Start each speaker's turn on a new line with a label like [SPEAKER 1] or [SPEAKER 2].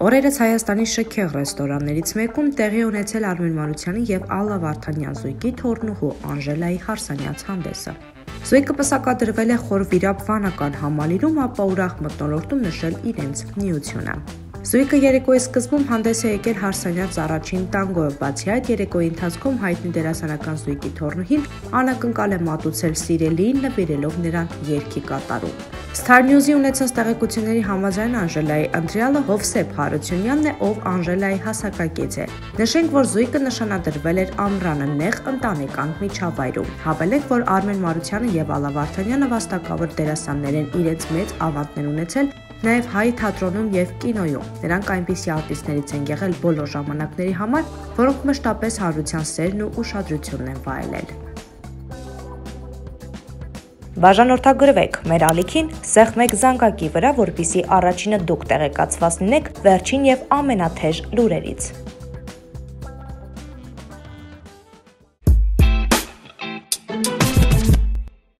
[SPEAKER 1] Օրերս Հայաստանի շքեղ ռեստորաններից մեկում տեղի ունեցել Արմեն Մարությանի եւ Ալլա Վարդանյան զույգի թորնուհու Անժելայի Հարսանյաց հանդեսը։ Զույգը պսակադրվել է խոր վիրապ վանական համալիրում, ապա ուրախ մտնոլորտում նշել իրենց նյութությունը։ Զույգը երեկոյի սկզբում հանդես է եկել Հարսանյաց առաջին տանգոյով, բացի այդ երեկոյի ընթացքում հայտնի դերասանական զույգի թորնուհին անակնկալ է մատուցել սիրելիին նվիրելով նրան երգի կատարում։ Star News-ի ունեցած տեղեկությունների համաձայն Անժելայի ընտրյալը Հովսեփ Հարությունյանն է, ով Անժելայի հասակակից է։ Նշենք, որ զույգը նշանադրվել էր Ամրանը նեղ ընտանեկան միջավայրում։ Հավելենք, որ Արմեն Մարությանը եւ Ալա Վարդանյանը վաստակավոր դերասաններ են իրենց մեծ ավանդներ ունեցել նաև հայ թատրոնում եւ կինոյում։ Նրանք այնպիսի արտիստներից են եղել բոլոր ժամանակների համար, որոնք մշտապես հարության սերն ու ուշադրությունն են վայելել։ Բաժանորդագրվեք մեր ալիքին սեղ մեկ զանգակի վրա, որpիսի առաջինը դուք տեղեկացված լինեք վերջին եւ ամենաթեժ լուրերից։